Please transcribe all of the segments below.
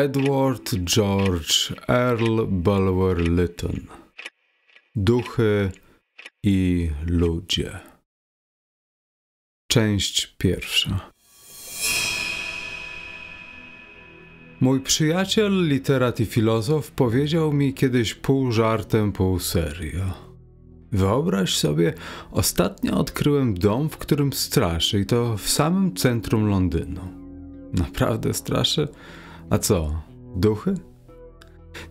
Edward George Earl Bulwer Lytton Duchy i ludzie Część pierwsza Mój przyjaciel, literat i filozof powiedział mi kiedyś pół żartem, pół serio. Wyobraź sobie, ostatnio odkryłem dom, w którym straszy i to w samym centrum Londynu. Naprawdę straszy? A co, duchy?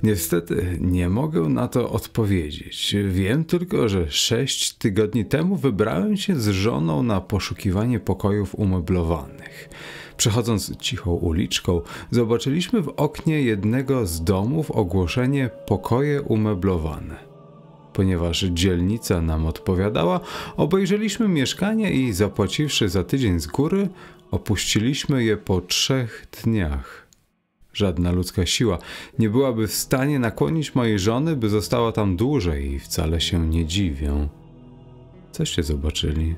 Niestety nie mogę na to odpowiedzieć. Wiem tylko, że sześć tygodni temu wybrałem się z żoną na poszukiwanie pokojów umeblowanych. Przechodząc cichą uliczką, zobaczyliśmy w oknie jednego z domów ogłoszenie pokoje umeblowane. Ponieważ dzielnica nam odpowiadała, obejrzeliśmy mieszkanie i zapłaciwszy za tydzień z góry, opuściliśmy je po trzech dniach. Żadna ludzka siła nie byłaby w stanie nakłonić mojej żony, by została tam dłużej i wcale się nie dziwię. Coście zobaczyli?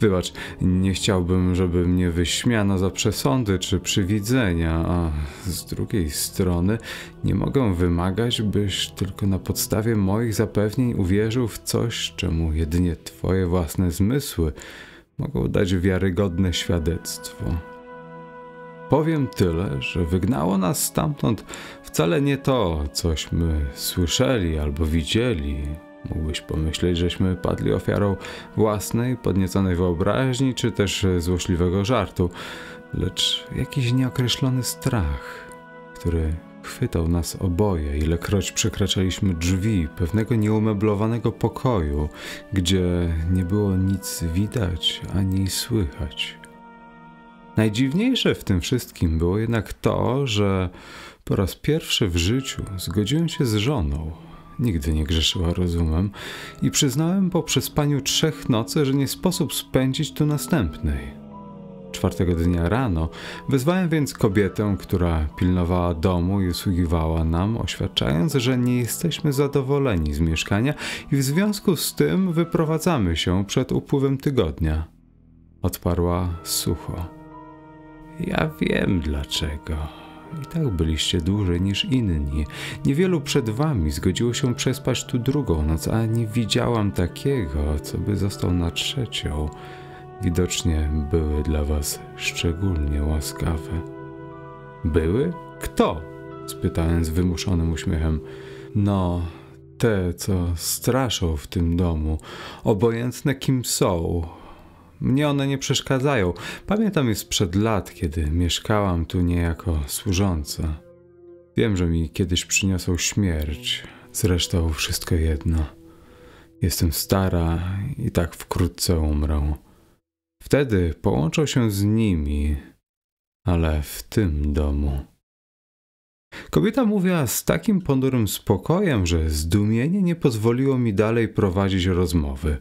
Wybacz, nie chciałbym, żeby mnie wyśmiano za przesądy czy przywidzenia, a z drugiej strony nie mogę wymagać, byś tylko na podstawie moich zapewnień uwierzył w coś, czemu jedynie twoje własne zmysły mogą dać wiarygodne świadectwo. Powiem tyle, że wygnało nas stamtąd wcale nie to, cośmy słyszeli albo widzieli. Mógłbyś pomyśleć, żeśmy padli ofiarą własnej, podnieconej wyobraźni, czy też złośliwego żartu, lecz jakiś nieokreślony strach, który chwytał nas oboje, ilekroć przekraczaliśmy drzwi pewnego nieumeblowanego pokoju, gdzie nie było nic widać ani słychać. Najdziwniejsze w tym wszystkim było jednak to, że po raz pierwszy w życiu zgodziłem się z żoną. Nigdy nie grzeszyła rozumem i przyznałem po przespaniu trzech nocy, że nie sposób spędzić tu następnej. Czwartego dnia rano wezwałem więc kobietę, która pilnowała domu i usługiwała nam, oświadczając, że nie jesteśmy zadowoleni z mieszkania i w związku z tym wyprowadzamy się przed upływem tygodnia. Odparła sucho. Ja wiem dlaczego. I tak byliście dłużej niż inni. Niewielu przed wami zgodziło się przespać tu drugą noc, a nie widziałam takiego, co by został na trzecią. Widocznie były dla was szczególnie łaskawe. Były? Kto? spytałem z wymuszonym uśmiechem. No, te, co straszą w tym domu, obojętne kim są, mnie one nie przeszkadzają. Pamiętam je sprzed lat, kiedy mieszkałam tu niejako służąca. Wiem, że mi kiedyś przyniosą śmierć. Zresztą wszystko jedno. Jestem stara i tak wkrótce umrę. Wtedy połączą się z nimi, ale w tym domu. Kobieta mówiła z takim ponurym spokojem, że zdumienie nie pozwoliło mi dalej prowadzić rozmowy.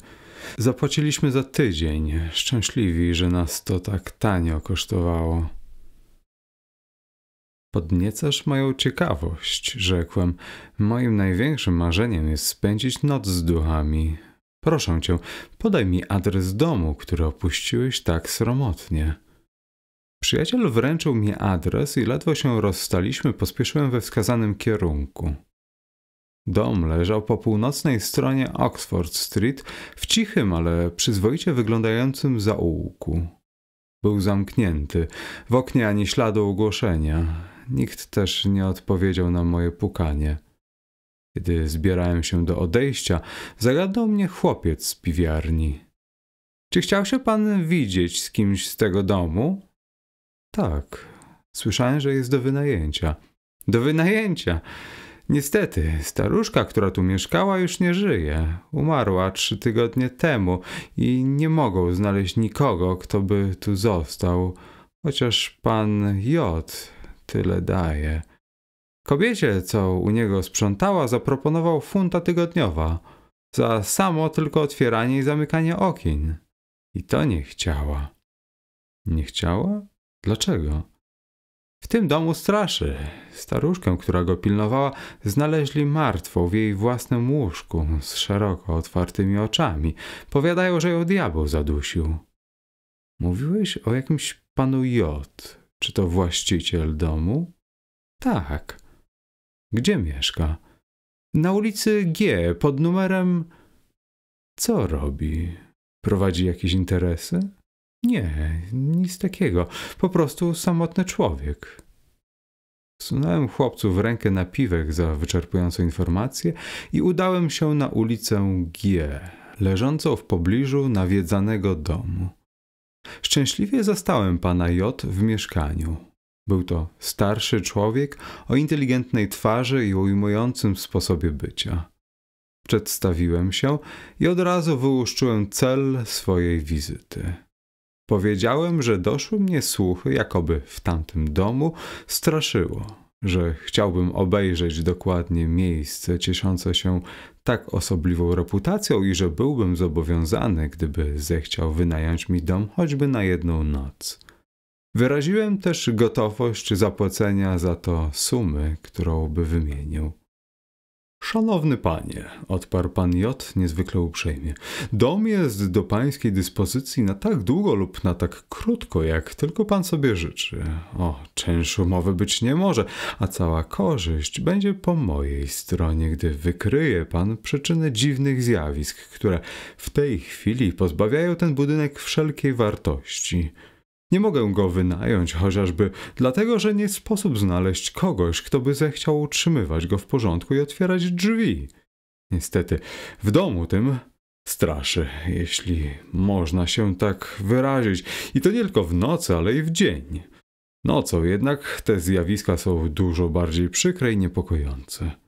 Zapłaciliśmy za tydzień, szczęśliwi, że nas to tak tanio kosztowało. Podniecasz moją ciekawość, rzekłem. Moim największym marzeniem jest spędzić noc z duchami. Proszę cię, podaj mi adres domu, który opuściłeś tak sromotnie. Przyjaciel wręczył mi adres i ledwo się rozstaliśmy, pospieszyłem we wskazanym kierunku. Dom leżał po północnej stronie Oxford Street w cichym, ale przyzwoicie wyglądającym zaułku. Był zamknięty, w oknie ani śladu ogłoszenia. Nikt też nie odpowiedział na moje pukanie. Kiedy zbierałem się do odejścia, zagadnął mnie chłopiec z piwiarni. Czy chciał się pan widzieć z kimś z tego domu? Tak. Słyszałem, że jest do wynajęcia. Do wynajęcia. Niestety, staruszka, która tu mieszkała, już nie żyje. Umarła trzy tygodnie temu i nie mogą znaleźć nikogo, kto by tu został, chociaż pan J tyle daje. Kobiecie, co u niego sprzątała, zaproponował funta tygodniowa za samo tylko otwieranie i zamykanie okien. I to nie chciała. Nie chciała? Dlaczego? W tym domu straszy. Staruszkę, która go pilnowała, znaleźli martwą w jej własnym łóżku z szeroko otwartymi oczami. Powiadają, że ją diabeł zadusił. Mówiłeś o jakimś panu J. Czy to właściciel domu? Tak. Gdzie mieszka? Na ulicy G pod numerem. Co robi? Prowadzi jakieś interesy? Nie, nic takiego. Po prostu samotny człowiek. Wsunąłem chłopcu w rękę napiwek za wyczerpującą informację i udałem się na ulicę G, leżącą w pobliżu nawiedzanego domu. Szczęśliwie zastałem pana J w mieszkaniu. Był to starszy człowiek o inteligentnej twarzy i ujmującym sposobie bycia. Przedstawiłem się i od razu wyłuszczyłem cel swojej wizyty. Powiedziałem, że doszły mnie słuchy, jakoby w tamtym domu straszyło, że chciałbym obejrzeć dokładnie miejsce cieszące się tak osobliwą reputacją i że byłbym zobowiązany, gdyby zechciał wynająć mi dom choćby na jedną noc. Wyraziłem też gotowość zapłacenia za to sumy, którą by wymienił. Szanowny panie, odparł pan J niezwykle uprzejmie, dom jest do pańskiej dyspozycji na tak długo lub na tak krótko, jak tylko pan sobie życzy. O, czynszu mowy być nie może, a cała korzyść będzie po mojej stronie, gdy wykryje pan przyczyny dziwnych zjawisk, które w tej chwili pozbawiają ten budynek wszelkiej wartości. Nie mogę go wynająć, chociażby dlatego, że nie sposób znaleźć kogoś, kto by zechciał utrzymywać go w porządku i otwierać drzwi. Niestety, w domu tym straszy, jeśli można się tak wyrazić, i to nie tylko w nocy, ale i w dzień. Nocą jednak te zjawiska są dużo bardziej przykre i niepokojące.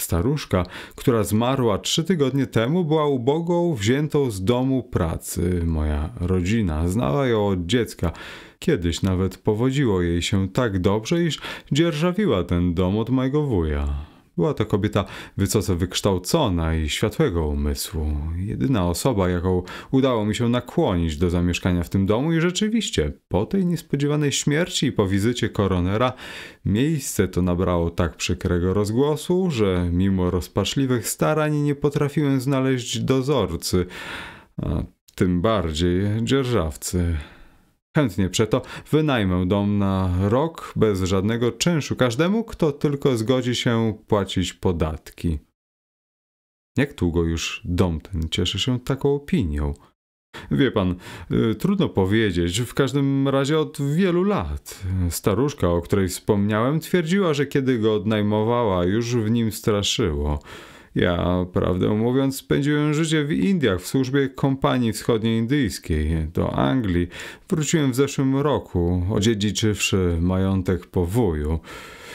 Staruszka, która zmarła trzy tygodnie temu, była ubogą, wziętą z domu pracy. Moja rodzina znała ją od dziecka. Kiedyś nawet powodziło jej się tak dobrze, iż dzierżawiła ten dom od mojego wuja. Była to kobieta wysoce wykształcona i światłego umysłu. Jedyna osoba, jaką udało mi się nakłonić do zamieszkania w tym domu i rzeczywiście, po tej niespodziewanej śmierci i po wizycie koronera, miejsce to nabrało tak przykrego rozgłosu, że mimo rozpaczliwych starań nie potrafiłem znaleźć dozorcy, a tym bardziej dzierżawcy. Chętnie przeto wynajmę dom na rok bez żadnego czynszu każdemu, kto tylko zgodzi się płacić podatki. Jak długo już dom ten cieszy się taką opinią? Wie pan, y, trudno powiedzieć, w każdym razie od wielu lat. Staruszka, o której wspomniałem, twierdziła, że kiedy go odnajmowała, już w nim straszyło. Ja, prawdę mówiąc, spędziłem życie w Indiach w służbie kompanii wschodnioindyjskiej. Do Anglii wróciłem w zeszłym roku, odziedziczywszy majątek po wuju.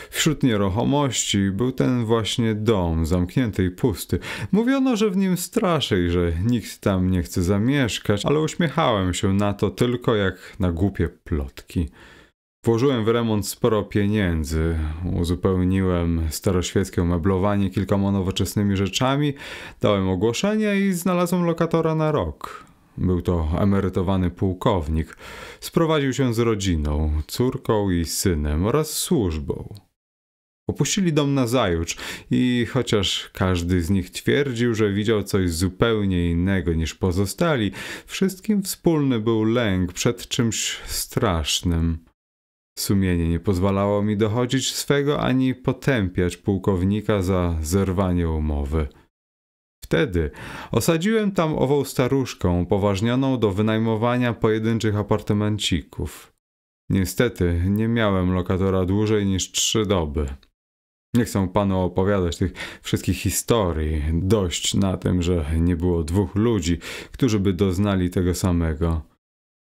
Wśród nieruchomości był ten właśnie dom, zamknięty i pusty. Mówiono, że w nim straszy i że nikt tam nie chce zamieszkać, ale uśmiechałem się na to tylko jak na głupie plotki. Włożyłem w remont sporo pieniędzy, uzupełniłem staroświeckie umeblowanie kilkoma nowoczesnymi rzeczami, dałem ogłoszenie i znalazłem lokatora na rok. Był to emerytowany pułkownik. Sprowadził się z rodziną, córką i synem oraz służbą. Opuścili dom na zajutrz i chociaż każdy z nich twierdził, że widział coś zupełnie innego niż pozostali, wszystkim wspólny był lęk przed czymś strasznym. Sumienie nie pozwalało mi dochodzić swego ani potępiać pułkownika za zerwanie umowy. Wtedy osadziłem tam ową staruszką, upoważnioną do wynajmowania pojedynczych apartamencików. Niestety, nie miałem lokatora dłużej niż trzy doby. Nie chcę panu opowiadać tych wszystkich historii. Dość na tym, że nie było dwóch ludzi, którzy by doznali tego samego.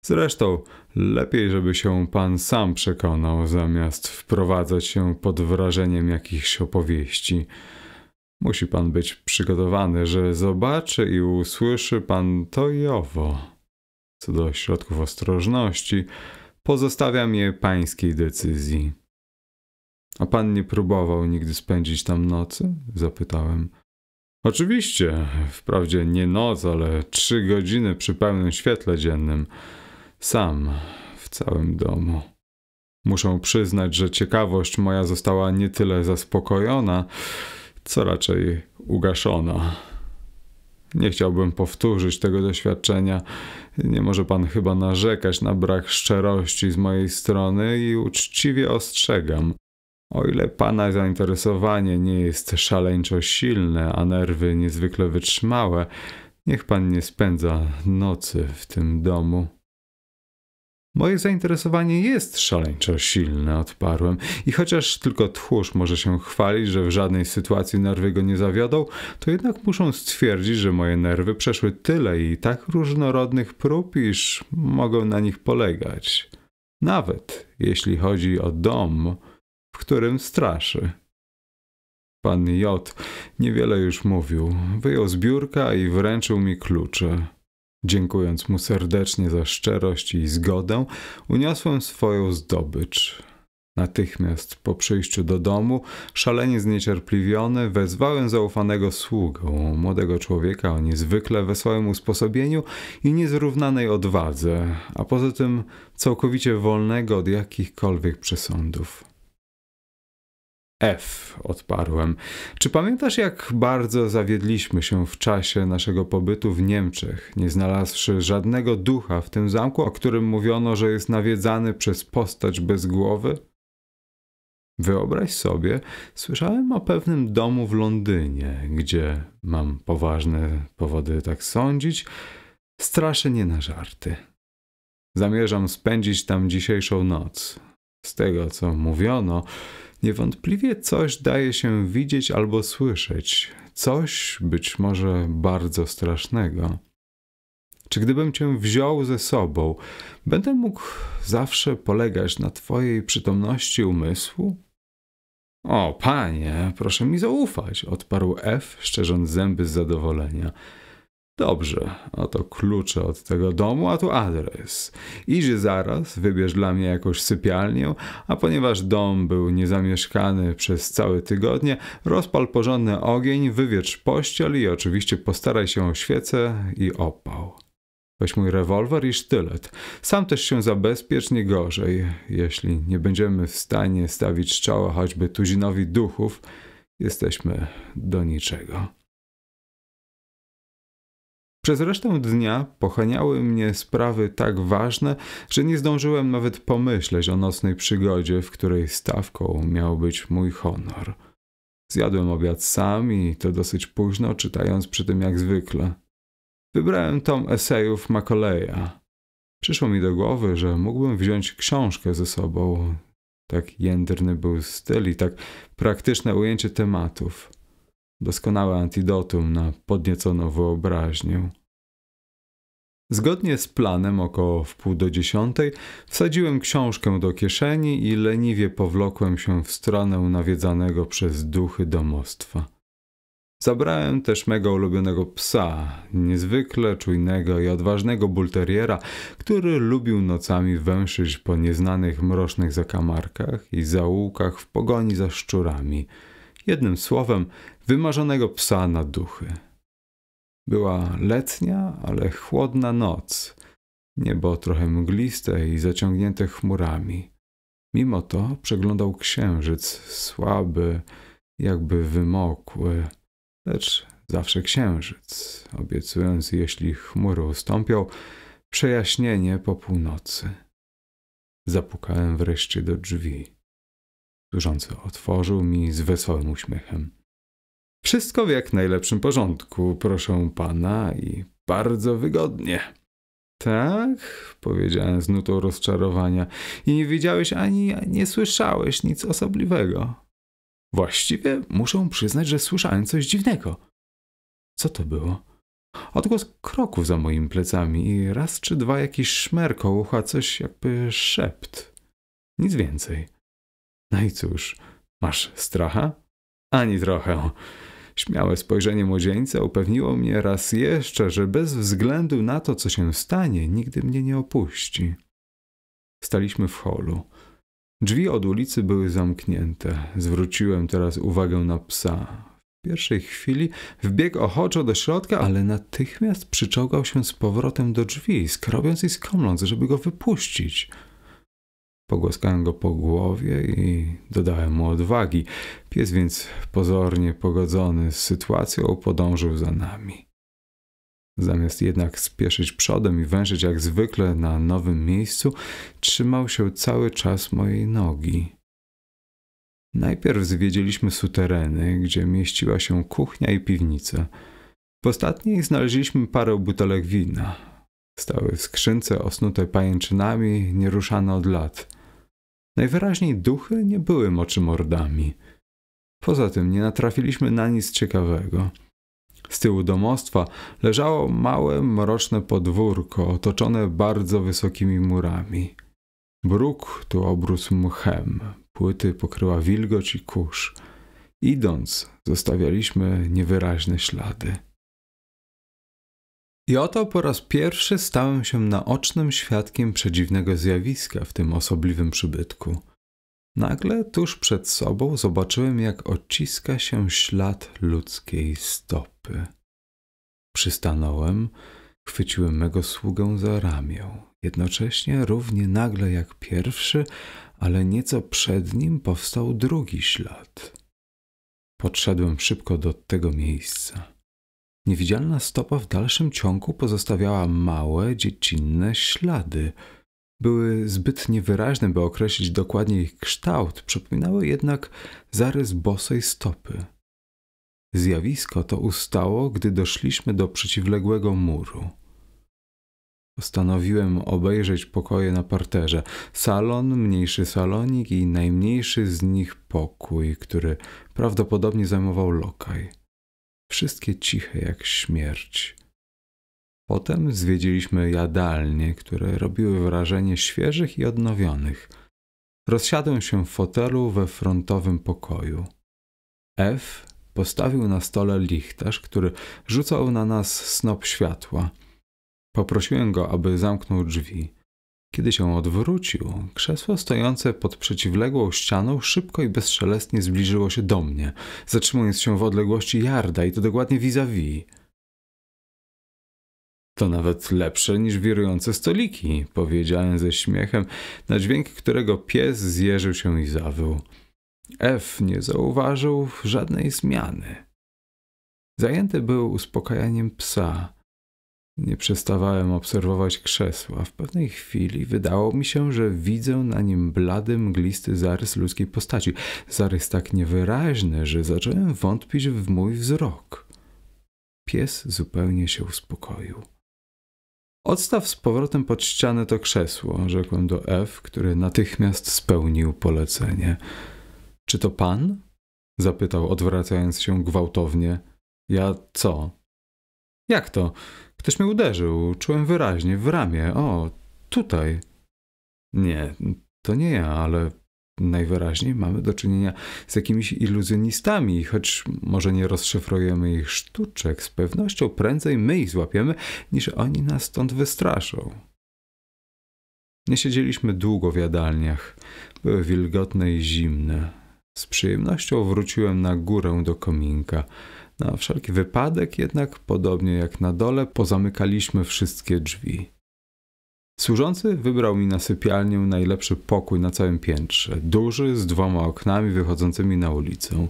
Zresztą, lepiej, żeby się pan sam przekonał, zamiast wprowadzać się pod wrażeniem jakichś opowieści. Musi pan być przygotowany, że zobaczy i usłyszy pan to i owo. Co do środków ostrożności, pozostawiam je pańskiej decyzji. A pan nie próbował nigdy spędzić tam nocy? Zapytałem. Oczywiście, wprawdzie nie noc, ale trzy godziny przy pełnym świetle dziennym. Sam, w całym domu. Muszę przyznać, że ciekawość moja została nie tyle zaspokojona, co raczej ugaszona. Nie chciałbym powtórzyć tego doświadczenia. Nie może pan chyba narzekać na brak szczerości z mojej strony i uczciwie ostrzegam. O ile pana zainteresowanie nie jest szaleńczo silne, a nerwy niezwykle wytrzymałe, niech pan nie spędza nocy w tym domu. Moje zainteresowanie jest szaleńczo silne, odparłem, i chociaż tylko tchórz może się chwalić, że w żadnej sytuacji nerwy go nie zawiodą, to jednak muszę stwierdzić, że moje nerwy przeszły tyle i tak różnorodnych prób, iż mogą na nich polegać. Nawet jeśli chodzi o dom, w którym straszy. Pan J. niewiele już mówił. Wyjął z biurka i wręczył mi klucze. Dziękując mu serdecznie za szczerość i zgodę, uniosłem swoją zdobycz. Natychmiast po przyjściu do domu, szalenie zniecierpliwiony, wezwałem zaufanego sługę, młodego człowieka o niezwykle wesołym usposobieniu i niezrównanej odwadze, a poza tym całkowicie wolnego od jakichkolwiek przesądów. F, odparłem. Czy pamiętasz, jak bardzo zawiedliśmy się w czasie naszego pobytu w Niemczech, nie znalazłszy żadnego ducha w tym zamku, o którym mówiono, że jest nawiedzany przez postać bez głowy? Wyobraź sobie, słyszałem o pewnym domu w Londynie, gdzie mam poważne powody tak sądzić, straszy nie na żarty. Zamierzam spędzić tam dzisiejszą noc. Z tego, co mówiono, Niewątpliwie coś daje się widzieć albo słyszeć, coś być może bardzo strasznego. Czy gdybym cię wziął ze sobą, będę mógł zawsze polegać na twojej przytomności umysłu? O, panie, proszę mi zaufać, odparł F, szczerząc zęby z zadowolenia. Dobrze, oto klucze od tego domu, a tu adres. Idź zaraz, wybierz dla mnie jakąś sypialnię, a ponieważ dom był niezamieszkany przez całe tygodnie, rozpal porządny ogień, wywietrz pościel i oczywiście postaraj się o świecę i opał. Weź mój rewolwer i sztylet. Sam też się zabezpiecz nie gorzej. Jeśli nie będziemy w stanie stawić czoła choćby tuzinowi duchów, jesteśmy do niczego. Przez resztę dnia pochaniały mnie sprawy tak ważne, że nie zdążyłem nawet pomyśleć o nocnej przygodzie, w której stawką miał być mój honor. Zjadłem obiad sam i to dosyć późno, czytając przy tym jak zwykle. Wybrałem tom esejów Macaulay'a. Przyszło mi do głowy, że mógłbym wziąć książkę ze sobą. Tak jędrny był styl i tak praktyczne ujęcie tematów doskonałe antidotum na podnieconą wyobraźnię. Zgodnie z planem, około wpół do dziesiątej, wsadziłem książkę do kieszeni i leniwie powlokłem się w stronę nawiedzanego przez duchy domostwa. Zabrałem też mego ulubionego psa, niezwykle czujnego i odważnego bulteriera, który lubił nocami węszyć po nieznanych mrocznych zakamarkach i zaułkach w pogoni za szczurami – Jednym słowem, wymarzonego psa na duchy. Była letnia, ale chłodna noc. Niebo trochę mgliste i zaciągnięte chmurami. Mimo to przeglądał księżyc, słaby, jakby wymokły, lecz zawsze księżyc, obiecując, jeśli chmury ustąpią, przejaśnienie po północy. Zapukałem wreszcie do drzwi. Służący otworzył mi z wesołym uśmiechem. Wszystko w jak najlepszym porządku, proszę pana, i bardzo wygodnie. Tak, powiedziałem z nutą rozczarowania. I nie wiedziałeś ani nie słyszałeś nic osobliwego. Właściwie muszę przyznać, że słyszałem coś dziwnego. Co to było? Odgłos kroków za moimi plecami i raz czy dwa jakiś szmer koło ucha, coś jakby szept. Nic więcej. No i cóż, masz stracha? Ani trochę. Śmiałe spojrzenie młodzieńca upewniło mnie raz jeszcze, że bez względu na to, co się stanie, nigdy mnie nie opuści. Staliśmy w holu. Drzwi od ulicy były zamknięte. Zwróciłem teraz uwagę na psa. W pierwszej chwili wbiegł ochoczo do środka, ale natychmiast przyczołgał się z powrotem do drzwi, skrobiąc i skomląc, żeby go wypuścić. Pogłaskałem go po głowie i dodałem mu odwagi. Pies więc, pozornie pogodzony z sytuacją, podążył za nami. Zamiast jednak spieszyć przodem i wężyć jak zwykle na nowym miejscu, trzymał się cały czas mojej nogi. Najpierw zwiedziliśmy sutereny, gdzie mieściła się kuchnia i piwnica. W ostatniej znaleźliśmy parę butelek wina. Stały w skrzynce osnute pajęczynami, nieruszane od lat. Najwyraźniej duchy nie były moczymordami. Poza tym nie natrafiliśmy na nic ciekawego. Z tyłu domostwa leżało małe, mroczne podwórko otoczone bardzo wysokimi murami. Bruk tu obrósł mchem, płyty pokryła wilgoć i kurz. Idąc, zostawialiśmy niewyraźne ślady. I oto po raz pierwszy stałem się naocznym świadkiem przedziwnego zjawiska w tym osobliwym przybytku. Nagle tuż przed sobą zobaczyłem, jak odciska się ślad ludzkiej stopy. Przystanąłem, chwyciłem mego sługę za ramię. Jednocześnie równie nagle jak pierwszy, ale nieco przed nim powstał drugi ślad. Podszedłem szybko do tego miejsca. Niewidzialna stopa w dalszym ciągu pozostawiała małe, dziecinne ślady. Były zbyt niewyraźne, by określić dokładnie ich kształt, przypominały jednak zarys bosej stopy. Zjawisko to ustało, gdy doszliśmy do przeciwległego muru. Postanowiłem obejrzeć pokoje na parterze. Salon, mniejszy salonik i najmniejszy z nich pokój, który prawdopodobnie zajmował lokaj wszystkie ciche jak śmierć. Potem zwiedziliśmy jadalnie, które robiły wrażenie świeżych i odnowionych. Rozsiadłem się w fotelu we frontowym pokoju. F postawił na stole lichtarz, który rzucał na nas snop światła. Poprosiłem go, aby zamknął drzwi. Kiedy się odwrócił, krzesło stojące pod przeciwległą ścianą szybko i bezszelestnie zbliżyło się do mnie, zatrzymując się w odległości jarda i to dokładnie vis-a-vis. To nawet lepsze niż wirujące stoliki, powiedziałem ze śmiechem, na dźwięk którego pies zjeżył się i zawył. F nie zauważył żadnej zmiany. Zajęty był uspokajaniem psa. Nie przestawałem obserwować krzesła. W pewnej chwili wydało mi się, że widzę na nim blady, mglisty zarys ludzkiej postaci. Zarys tak niewyraźny, że zacząłem wątpić w mój wzrok. Pies zupełnie się uspokoił. Odstaw z powrotem pod ścianę to krzesło, rzekłem do F, który natychmiast spełnił polecenie. Czy to pan? zapytał, odwracając się gwałtownie. Ja co? Jak to? Ktoś mnie uderzył, czułem wyraźnie, w ramię. O, tutaj. Nie, to nie ja, ale najwyraźniej mamy do czynienia z jakimiś iluzjonistami, choć może nie rozszyfrujemy ich sztuczek, z pewnością prędzej my ich złapiemy, niż oni nas stąd wystraszą. Nie siedzieliśmy długo w jadalniach. Były wilgotne i zimne. Z przyjemnością wróciłem na górę do kominka. Na wszelki wypadek jednak, podobnie jak na dole, pozamykaliśmy wszystkie drzwi. Służący wybrał mi na sypialnię najlepszy pokój na całym piętrze, duży, z dwoma oknami wychodzącymi na ulicę.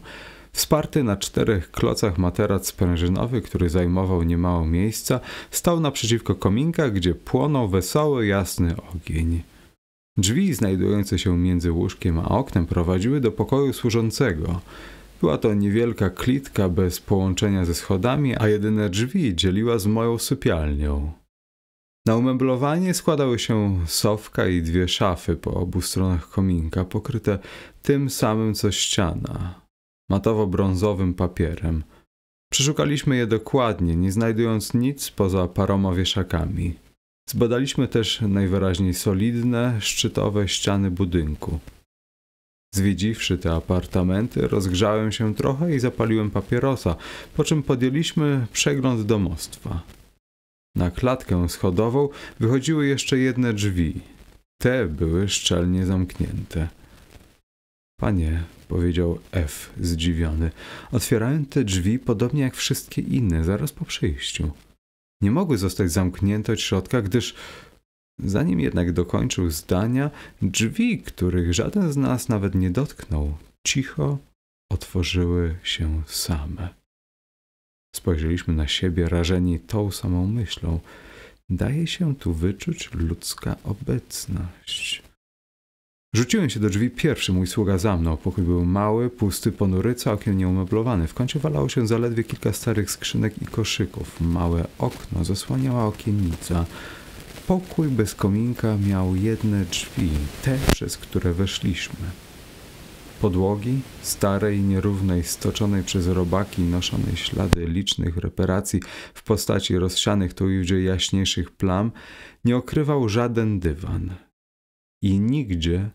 Wsparty na czterech klocach materac sprężynowy, który zajmował niemało miejsca, stał naprzeciwko kominka, gdzie płonął wesoły, jasny ogień. Drzwi znajdujące się między łóżkiem a oknem prowadziły do pokoju służącego – była to niewielka klitka bez połączenia ze schodami, a jedyne drzwi dzieliła z moją sypialnią. Na umeblowanie składały się sofka i dwie szafy po obu stronach kominka, pokryte tym samym co ściana, matowo-brązowym papierem. Przeszukaliśmy je dokładnie, nie znajdując nic poza paroma wieszakami. Zbadaliśmy też najwyraźniej solidne, szczytowe ściany budynku. Zwiedziwszy te apartamenty, rozgrzałem się trochę i zapaliłem papierosa, po czym podjęliśmy przegląd domostwa. Na klatkę schodową wychodziły jeszcze jedne drzwi. Te były szczelnie zamknięte. Panie, powiedział F zdziwiony, otwierałem te drzwi podobnie jak wszystkie inne zaraz po przyjściu. Nie mogły zostać zamknięte od środka, gdyż zanim jednak dokończył zdania, drzwi, których żaden z nas nawet nie dotknął, cicho otworzyły się same. Spojrzeliśmy na siebie, rażeni tą samą myślą. Daje się tu wyczuć ludzka obecność. Rzuciłem się do drzwi pierwszy, mój sługa za mną. Pokój był mały, pusty, ponury, całkiem nieumeblowany. W kącie walało się zaledwie kilka starych skrzynek i koszyków. Małe okno zasłaniała okiennica. Pokój bez kominka miał jedne drzwi, te, przez które weszliśmy. Podłogi, starej, nierównej, stoczonej przez robaki, noszonej ślady licznych reparacji w postaci rozsianych tu i ówdzie jaśniejszych plam, nie okrywał żaden dywan. I nigdzie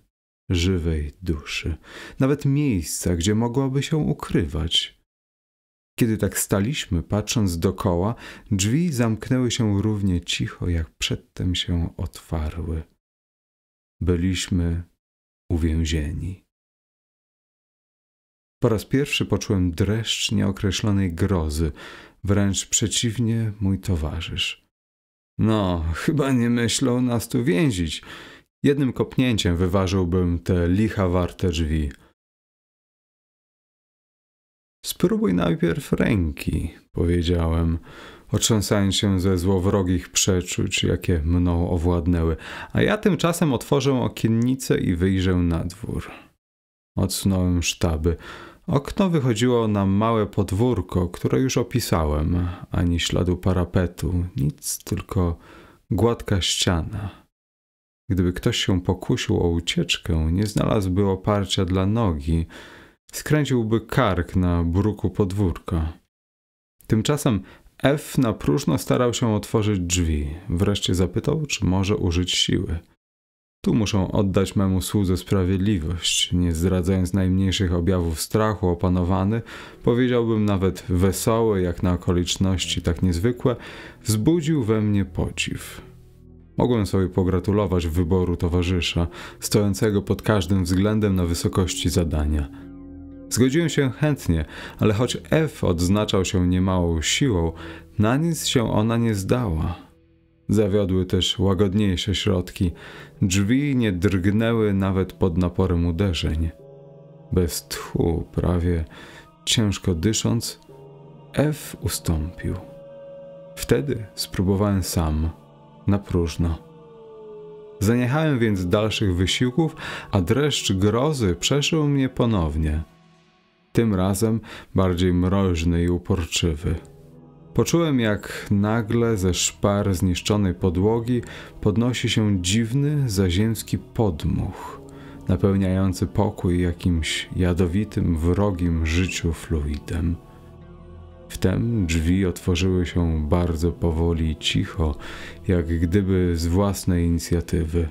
żywej duszy, nawet miejsca, gdzie mogłaby się ukrywać. Kiedy tak staliśmy, patrząc dokoła, drzwi zamknęły się równie cicho, jak przedtem się otwarły. Byliśmy uwięzieni. Po raz pierwszy poczułem dreszcz nieokreślonej grozy, wręcz przeciwnie mój towarzysz. No, chyba nie myślą nas tu więzić. Jednym kopnięciem wyważyłbym te licha warte drzwi. Spróbuj najpierw ręki, powiedziałem, otrząsając się ze złowrogich przeczuć, jakie mną owładnęły, a ja tymczasem otworzę okiennicę i wyjrzę na dwór. Odsunąłem sztaby. Okno wychodziło na małe podwórko, które już opisałem, ani śladu parapetu, nic, tylko gładka ściana. Gdyby ktoś się pokusił o ucieczkę, nie znalazłby oparcia dla nogi, skręciłby kark na bruku podwórka. Tymczasem F na próżno starał się otworzyć drzwi. Wreszcie zapytał, czy może użyć siły. Tu muszę oddać memu słudze sprawiedliwość. Nie zdradzając najmniejszych objawów strachu, opanowany, powiedziałbym nawet wesoły, jak na okoliczności tak niezwykłe, wzbudził we mnie podziw. Mogłem sobie pogratulować wyboru towarzysza, stojącego pod każdym względem na wysokości zadania. Zgodziłem się chętnie, ale choć F odznaczał się niemałą siłą, na nic się ona nie zdała. Zawiodły też łagodniejsze środki. Drzwi nie drgnęły nawet pod naporem uderzeń. Bez tchu, prawie ciężko dysząc, F ustąpił. Wtedy spróbowałem sam, na próżno. Zaniechałem więc dalszych wysiłków, a dreszcz grozy przeszył mnie ponownie. Tym razem bardziej mroźny i uporczywy. Poczułem, jak nagle ze szpar zniszczonej podłogi podnosi się dziwny, zaziemski podmuch, napełniający pokój jakimś jadowitym, wrogim życiu fluidem. Wtem drzwi otworzyły się bardzo powoli i cicho, jak gdyby z własnej inicjatywy.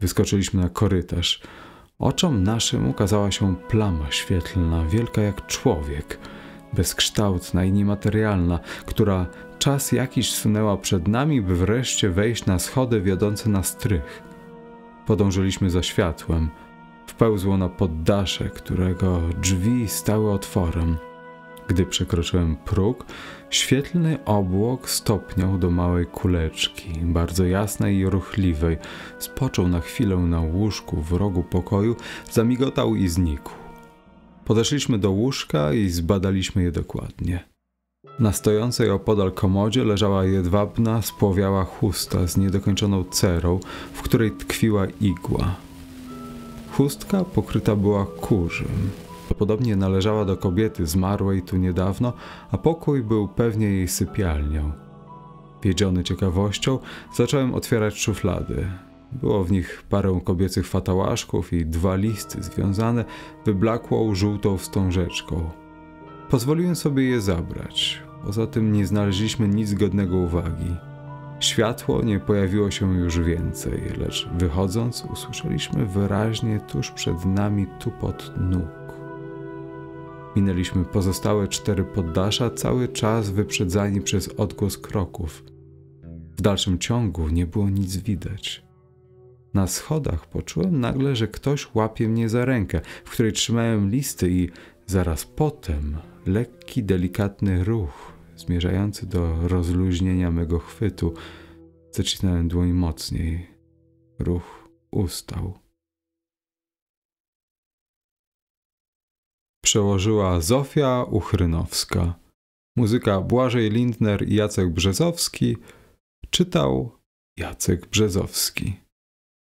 Wyskoczyliśmy na korytarz. Oczom naszym ukazała się plama świetlna, wielka jak człowiek – bezkształtna i niematerialna, która czas jakiś sunęła przed nami, by wreszcie wejść na schody wiodące na strych. Podążyliśmy za światłem. Wpełzło na poddasze, którego drzwi stały otworem. Gdy przekroczyłem próg, świetlny obłok stopniał do małej kuleczki, bardzo jasnej i ruchliwej. Spoczął na chwilę na łóżku w rogu pokoju, zamigotał i znikł. Podeszliśmy do łóżka i zbadaliśmy je dokładnie. Na stojącej opodal komodzie leżała jedwabna, spłowiała chusta z niedokończoną cerą, w której tkwiła igła. Chustka pokryta była kurzem. Podobnie należała do kobiety zmarłej tu niedawno, a pokój był pewnie jej sypialnią. Wiedziony ciekawością, zacząłem otwierać szuflady. Było w nich parę kobiecych fatałaszków i dwa listy związane wyblakłą żółtą wstążeczką. Pozwoliłem sobie je zabrać. Poza tym nie znaleźliśmy nic godnego uwagi. Światło nie pojawiło się już więcej, lecz wychodząc usłyszeliśmy wyraźnie tuż przed nami tupot nóg. Minęliśmy pozostałe cztery poddasza, cały czas wyprzedzani przez odgłos kroków. W dalszym ciągu nie było nic widać. Na schodach poczułem nagle, że ktoś łapie mnie za rękę, w której trzymałem listy i zaraz potem lekki, delikatny ruch zmierzający do rozluźnienia mego chwytu. Zacisnąłem dłoń mocniej. Ruch ustał. Przełożyła Zofia Uchrynowska. Muzyka Błażej Lindner i Jacek Brzezowski. Czytał Jacek Brzezowski.